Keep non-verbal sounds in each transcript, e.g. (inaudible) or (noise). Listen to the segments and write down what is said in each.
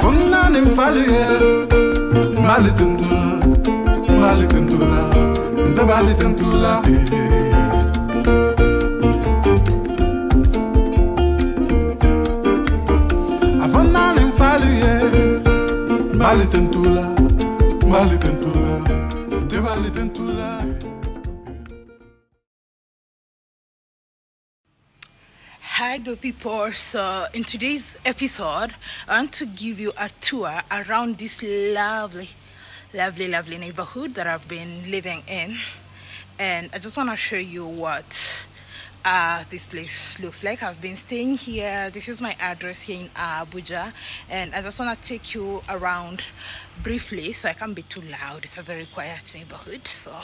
Fumna nim faluye Malitundula Malitundula Ndabalitundula Afumna Hi, good people. So, in today's episode, I want to give you a tour around this lovely, lovely, lovely neighborhood that I've been living in. And I just want to show you what uh, this place looks like. I've been staying here. This is my address here in Abuja. And I just want to take you around briefly so I can't be too loud. It's a very quiet neighborhood. So,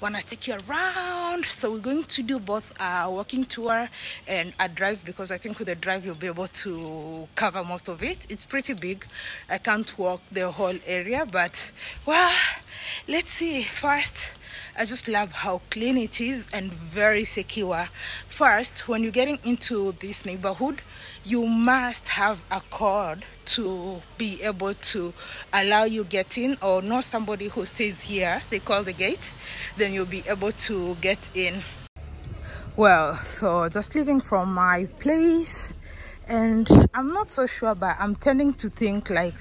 want to take you around. So, we're going to do both a walking tour and a drive because I think with the drive you'll be able to cover most of it. It's pretty big. I can't walk the whole area, but well, let's see. First, I just love how clean it is and very secure. First, when you're getting into this neighborhood, you must have a code to be able to allow you get in or know somebody who stays here. They call the gate, then you'll be able to get in. Well, so just leaving from my place, and I'm not so sure, but I'm tending to think like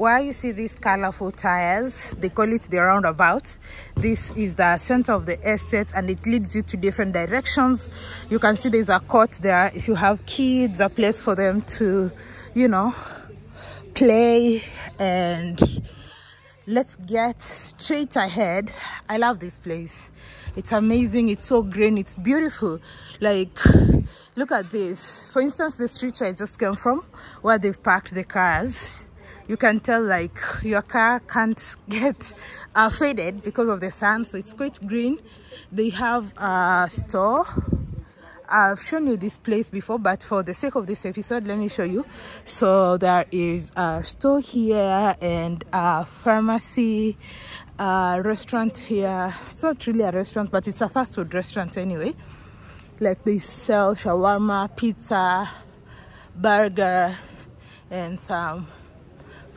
why you see these colorful tires they call it the roundabout. This is the center of the estate and it leads you to different directions. You can see there's a court there if you have kids a place for them to you know play and let's get straight ahead. I love this place. It's amazing it's so green it's beautiful. Like look at this. For instance the street where i just came from where they've parked the cars you can tell like your car can't (laughs) get uh, faded because of the sun so it's quite green. They have a store. I've shown you this place before but for the sake of this episode let me show you. So there is a store here and a pharmacy a restaurant here. It's not really a restaurant but it's a fast food restaurant anyway. Like they sell shawarma pizza burger and some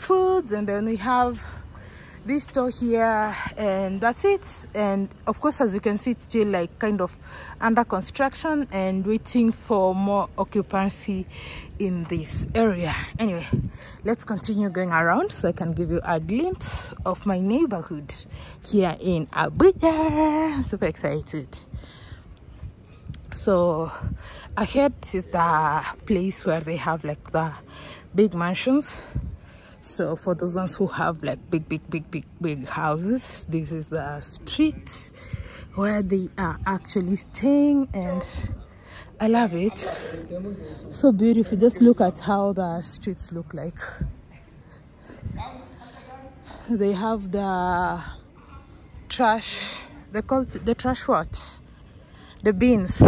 foods and then we have this store here and that's it. And of course as you can see it's still like kind of under construction and waiting for more occupancy in this area. Anyway let's continue going around so i can give you a glimpse of my neighborhood here in abuja. I'm super excited. So ahead is the place where they have like the big mansions so for those ones who have like big big big big big houses this is the street where they are actually staying and i love it. So beautiful. Just look at how the streets look like. They have the trash they call the trash what? The bins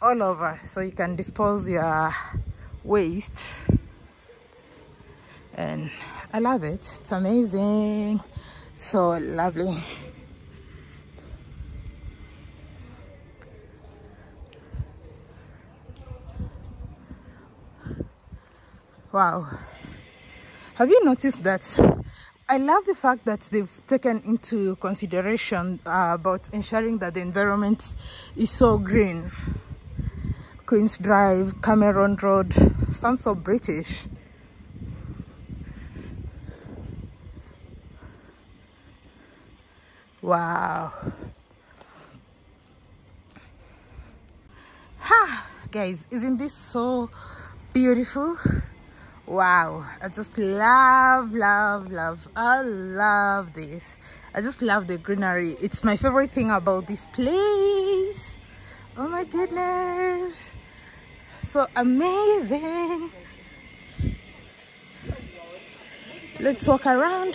all over so you can dispose your waste and I love it. It's amazing. So lovely. Wow. Have you noticed that? I love the fact that they've taken into consideration uh, about ensuring that the environment is so green. Queen's Drive, Cameron Road, sounds so British. Wow. Ha guys isn't this so beautiful? Wow i just love love love i love this. I just love the greenery. It's my favorite thing about this place. Oh my goodness. So amazing. Let's walk around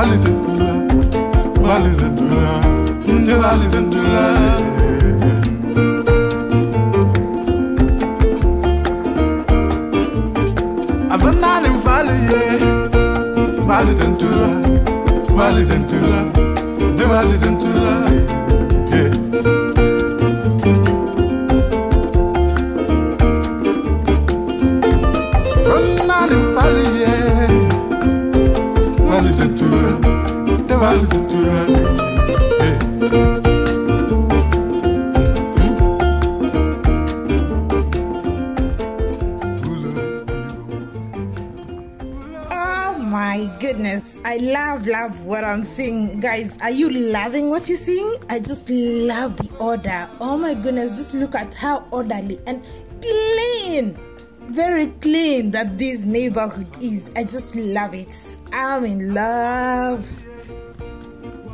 Mali tentula, mali tentula, te mali tentula. Avanani mfali ye, mali tentula, mali tentula, te mali tentula. Yeah. Oh my goodness. I love, love what I'm seeing. Guys, are you loving what you're seeing? I just love the order. Oh my goodness. Just look at how orderly and clean. Very clean that this neighborhood is. I just love it. I'm in love.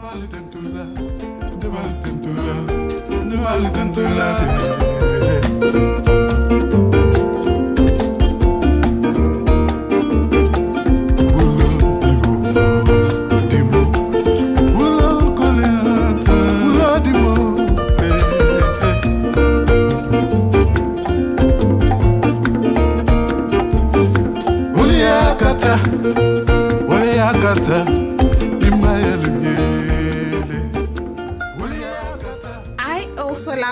Mali tentula, te mali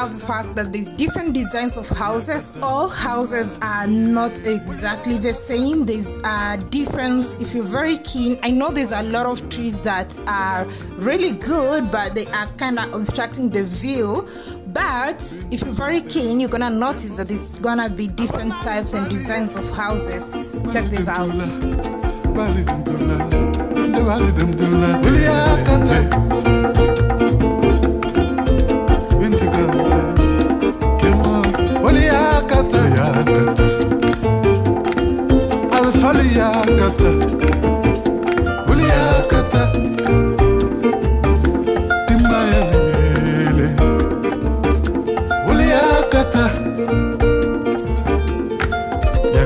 love the fact that there's different designs of houses. All houses are not exactly the same. There's a difference. If you're very keen, I know there's a lot of trees that are really good, but they are kind of obstructing the view. But if you're very keen, you're gonna notice that there's gonna be different types and designs of houses. Check this out.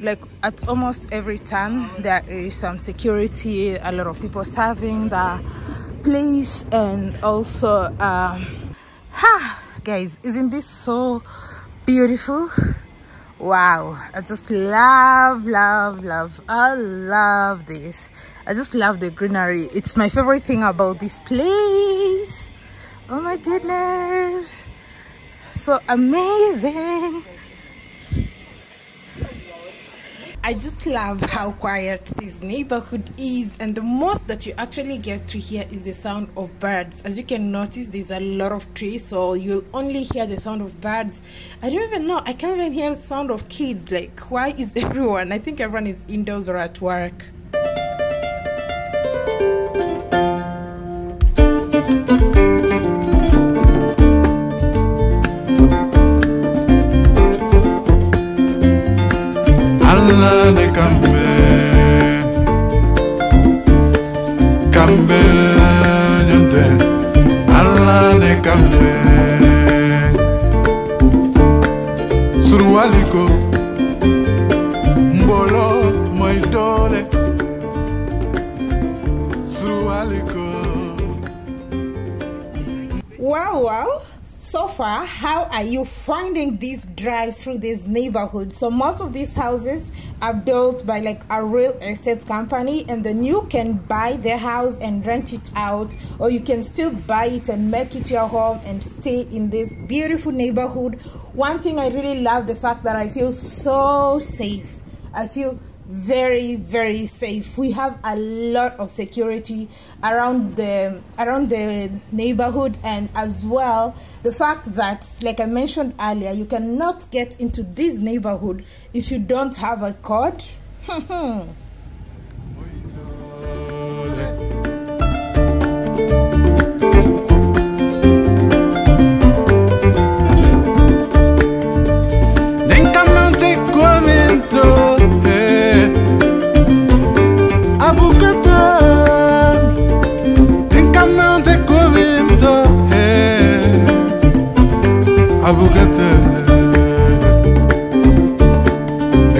Like at almost every turn, there is some security, a lot of people serving the place, and also, um, ha, guys, isn't this so beautiful? Wow, I just love, love, love. I love this. I just love the greenery. It's my favorite thing about this place. Oh my goodness. So amazing. I just love how quiet this neighborhood is, and the most that you actually get to hear is the sound of birds. As you can notice, there's a lot of trees, so you'll only hear the sound of birds. I don't even know, I can't even hear the sound of kids. Like, why is (laughs) everyone? I think everyone is indoors or at work. Ne kambe kambe nyonte Allah ne kambe surwaliko far, how are you finding this drive through this neighborhood? So most of these houses are built by like a real estate company and then you can buy their house and rent it out or you can still buy it and make it your home and stay in this beautiful neighborhood. One thing I really love the fact that I feel so safe. I feel very very safe. We have a lot of security around the around the neighborhood and as well the fact that like i mentioned earlier you cannot get into this neighborhood if you don't have a (laughs) hmm.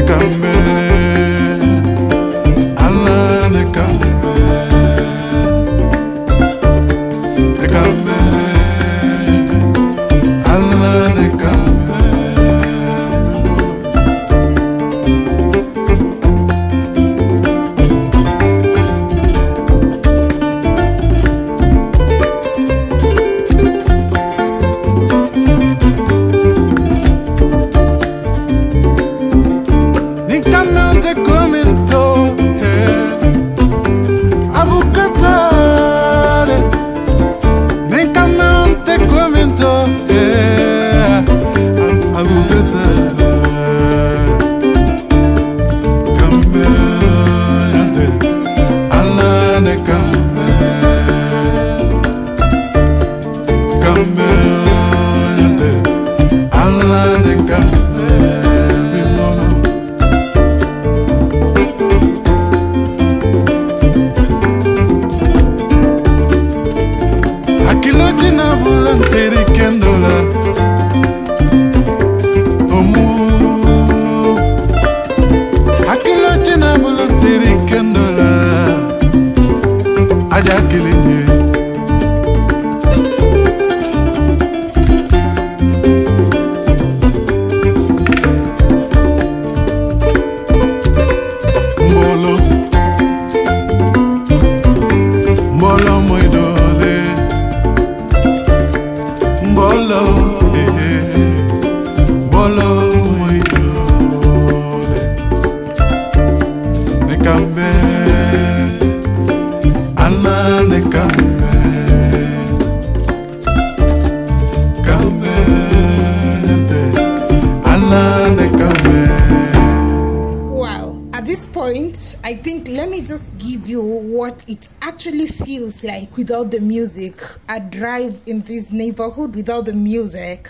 Come card like without the music. A drive in this neighborhood without the music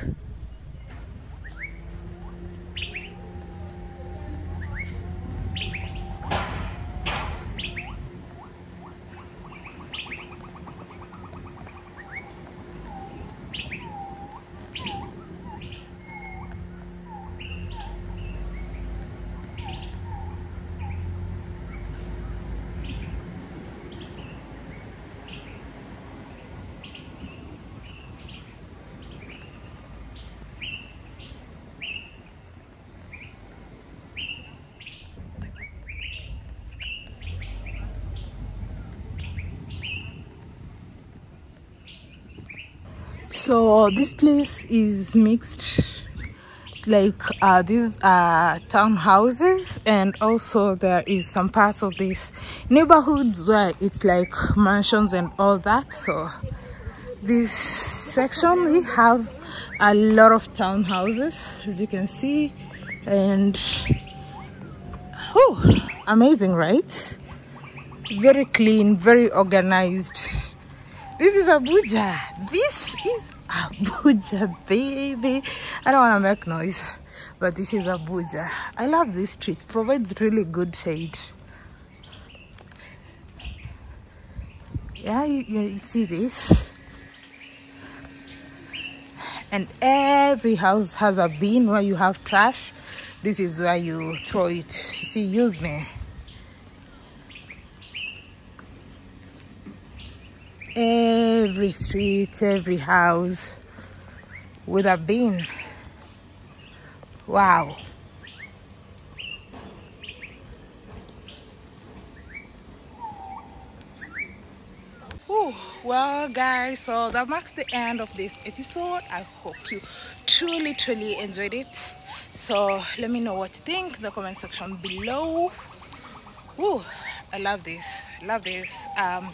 so this place is mixed like uh, these are townhouses and also there is some parts of these neighborhoods where it's like mansions and all that. So this section we have a lot of townhouses as you can see and oh amazing right? Very clean very organized this is Abuja. This is Abuja, baby. I don't want to make noise, but this is Abuja. I love this street. Provides really good shade. Yeah, you, you see this? And every house has a bin where you have trash. This is where you throw it. see, use me. Every street every house would have been. Wow. Well, guys, so that marks the end of this episode. I hope you truly, truly enjoyed it. So let me know what you think in the comment section below. Ooh, I love this. Love this. Um,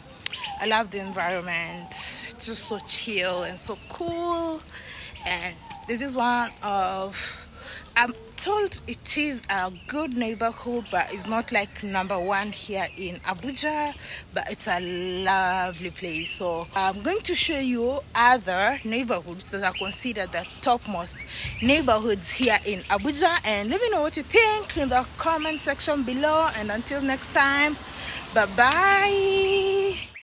I love the environment. It's just so chill and so cool. And this is one of I'm told it is a good neighborhood, but it's not like number one here in Abuja, but it's a lovely place. So I'm going to show you other neighborhoods that are considered the topmost neighborhoods here in Abuja. And let me know what you think in the comment section below. And until next time, bye bye.